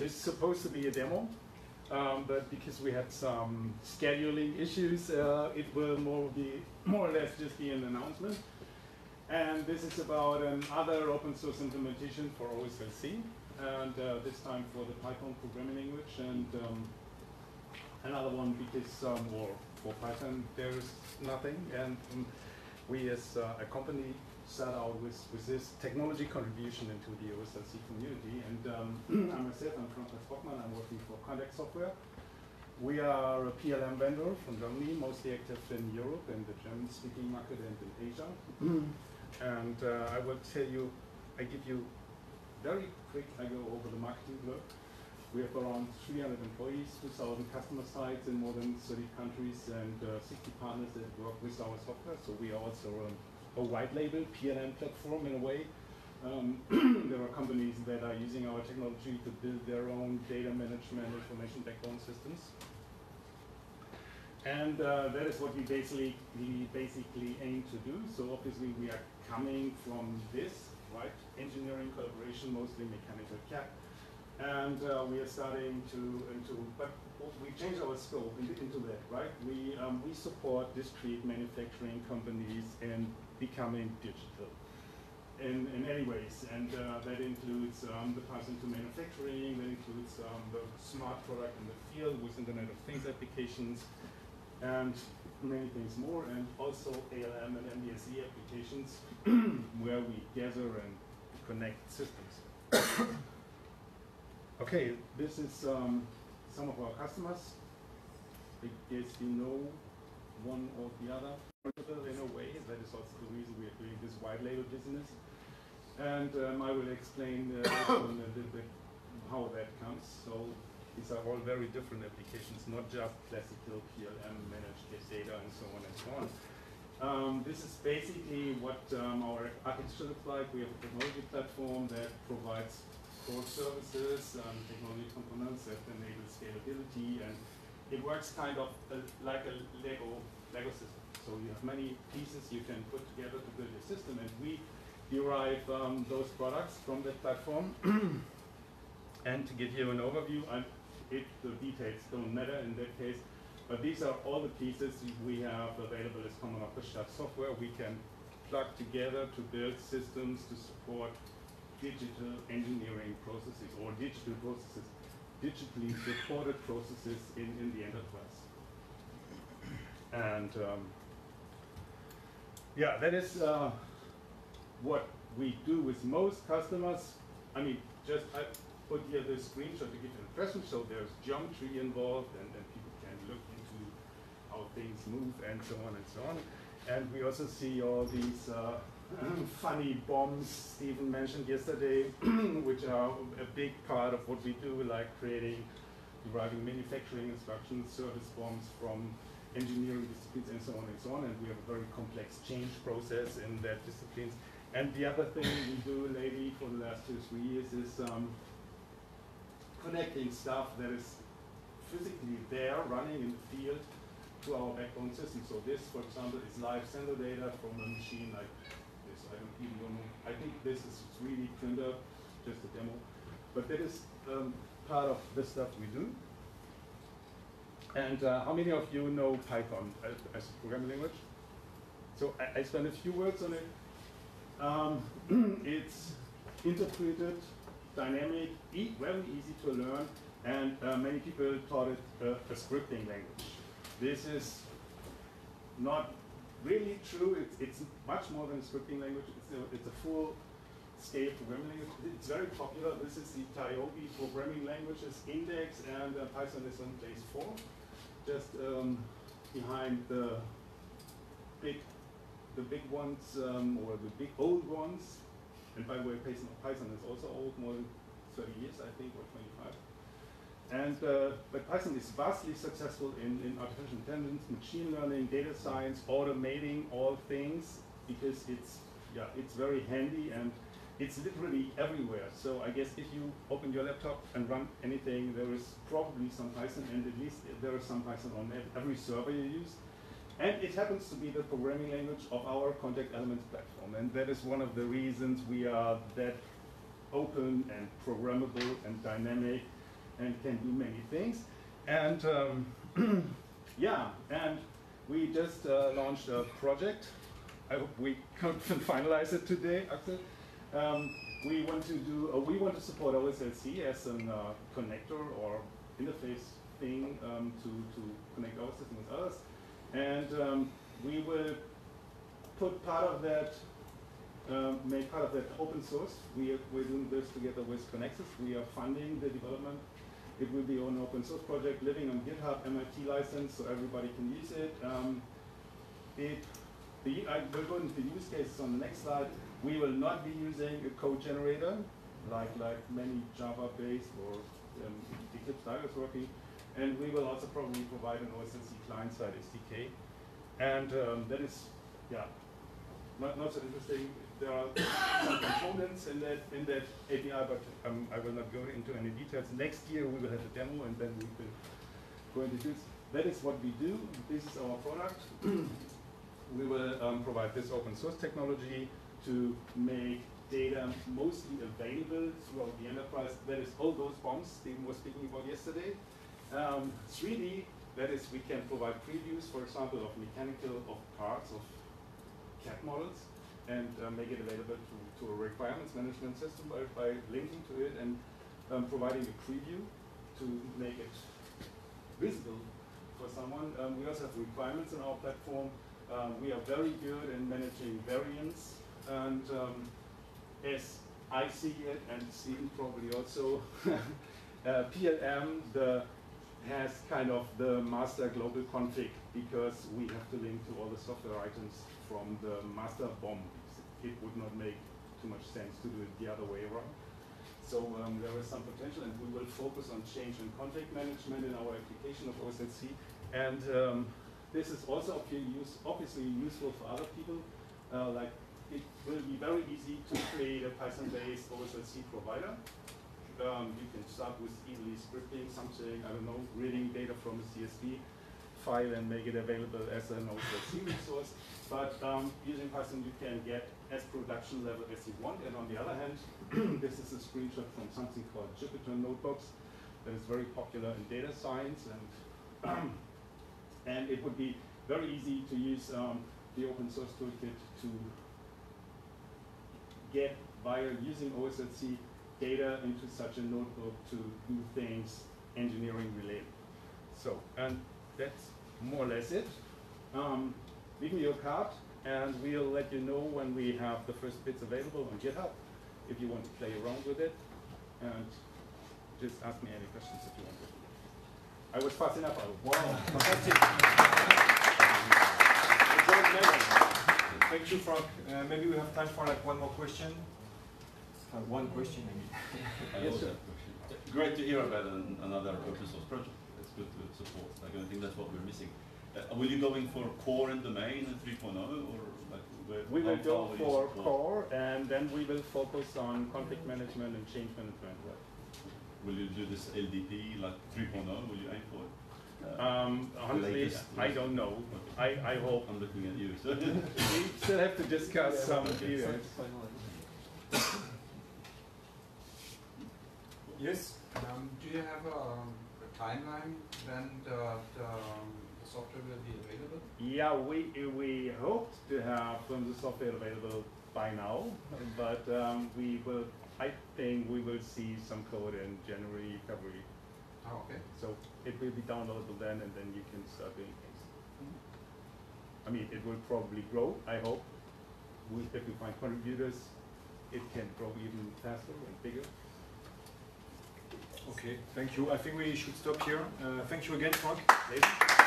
this is supposed to be a demo, um, but because we had some scheduling issues, uh, it will more be more or less just be an announcement. And this is about another open source implementation for OSLC, and uh, this time for the Python programming language, and um, another one because, um, or for Python, there is nothing, and um, we as uh, a company set out with, with this technology contribution into the OSLC community. And um, I myself, I'm Frank Patz-Brockmann, I'm working for Contact Software. We are a PLM vendor from Germany, mostly active in Europe and the German-speaking market and in Asia. and uh, I will tell you, I give you very quick, I go over the marketing blurb. We have around 300 employees, 2,000 customer sites in more than 30 countries, and uh, 60 partners that work with our software. So we are also um, a white label PLM platform in a way. Um, there are companies that are using our technology to build their own data management information backbone systems. And uh, that is what we basically, we basically aim to do. So obviously we are coming from this, right? Engineering collaboration, mostly mechanical CAD and uh, we are starting to into but we change our scope into, into that right we um, we support discrete manufacturing companies in becoming digital in, in any ways and uh, that includes um, the path into manufacturing that includes um, the smart product in the field with internet of things applications and many things more and also ALM and MBSE applications where we gather and connect systems Okay, this is um, some of our customers. I guess you know one or the other in a way. That is also the reason we are doing this white label business. And um, I will explain uh, a little bit how that comes. So these are all very different applications, not just classical PLM, managed data, and so on and so on. Um, this is basically what um, our architecture looks like. We have a technology platform that provides core services, um, technology components that enable scalability, and it works kind of a, like a So you have many pieces you can put together to build a system, and we derive um, those products from that platform. and to give you an overview, and it, the details don't matter in that case, but these are all the pieces we have available as common off-the-shelf software. We can plug together to build systems to support digital engineering processes or digital processes, digitally supported processes in, in the enterprise. And um, yeah, that is uh, what we do with most customers. I mean, just I put here this screenshot to give an impression. So there's geometry involved, and, and people can look into how things move, and so on and so on. And we also see all these uh, funny BOMs Stephen mentioned yesterday, which are a big part of what we do, like creating, deriving manufacturing instructions, service BOMs from engineering disciplines and so on and so on. And we have a very complex change process in that disciplines. And the other thing we do lately for the last two, three years is um, connecting stuff that is physically there, running in the field, to our backbone system. So this, for example, is live sensor data from a machine like this. I don't even know. I think this is 3D printer, just a demo. But that is um, part of the stuff we do. And uh, how many of you know Python as, a programming language? So I, I spent a few words on it. Um, it's interpreted, dynamic, e very easy to learn, and uh, many people thought it uh, a scripting language. This is not really true. It's, it's much more than a scripting language. It's a, it's a full scale programming language. It's very popular. This is the TIOBE programming languages index, and uh, Python is on place four, just um, behind the big, the big ones um, or the big old ones. And by the way, Python Python is also old, more than 30 years, I think, or 25. And uh, but Python is vastly successful in, in artificial intelligence, machine learning, data science, automating all things because it's yeah it's very handy and it's literally everywhere. So I guess if you open your laptop and run anything, there is probably some Python, and at least there is some Python on every server you use. And it happens to be the programming language of our Contact Elements platform, and that is one of the reasons we are that open and programmable and dynamic and can do many things. And um, yeah, and we just uh, launched a project. I hope we can finalize it today, Axel. Um, we want to do, uh, we want to support OSLC as a uh, connector or interface thing um, to, to connect our system with others. And um, we will put part of that, um, make part of that open source. We are, we're doing this together with Koneksys. We are funding the development. It will be an open source project living on GitHub, MIT license, so everybody can use it. Um, it the, I will go into the use cases on the next slide. We will not be using a code generator like, like many Java-based or um, Eclipse is working. And we will also probably provide an OSLC client-side SDK. And um, that is, yeah, not, not so interesting. There are some components in that in that API, but um, I will not go into any details. Next year we will have a demo, and then we will go into this. That is what we do. This is our product. we will um, provide this open source technology to make data mostly available throughout the enterprise. That is all those BOMs Stephen was speaking about yesterday. Um, 3D, that is we can provide previews, for example, of mechanical of parts of CAD models and uh, make it available to, to a requirements management system by, by linking to it and um, providing a preview to make it visible for someone. Um, we also have requirements in our platform. Um, we are very good in managing variants and um, as I see it, and Stephen probably also, uh, PLM the, has kind of the master global config because we have to link to all the software items from the master BOM. It would not make too much sense to do it the other way around. So um, there is some potential, and we will focus on change and config management in our application of OSLC. And um, this is also obviously useful for other people, uh, like it will be very easy to create a Python-based OSLC provider. Um, you can start with easily scripting something, I don't know, reading data from a CSV file and make it available as an OSLC resource. But um, using Python, you can get as production level as you want. And on the other hand, this is a screenshot from something called Jupyter Notebooks that is very popular in data science. And, and it would be very easy to use um, the open source toolkit to get via using OSLC data into such a notebook to do things engineering related. So, and that's more or less it. Um, leave me your card and we'll let you know when we have the first bits available on GitHub if you want to play around with it. And just ask me any questions if you want to. I was fast enough. Wow, fantastic. Thank you, Frank. Uh, maybe we have time for like one more question. Uh, one question, maybe. yes, sir. Great to hear about an, another open source project. It's good to support. Like, I think that's what we're missing. Uh, will you going for core and domain and 3.0 or like where, we will go for core and then we will focus on config management and change management. Will you do this LDP like 3.0? Will you aim for it? Um, honestly, I don't know. I, I hope. I'm looking at you. So. we still have to discuss yeah, some details. Yes. Um, do you have a, a timeline when the, the, um, the, software will be available? Yeah, we we hoped to have the software available by now, but um, we will. I think we will see some code in January, February. Oh, okay. So it will be downloadable then, and then you can start doing things. I mean, it will probably grow, I hope. We, if we find contributors, it can grow even faster and bigger. Okay, thank you. I think we should stop here. Uh, thank you again, Frank.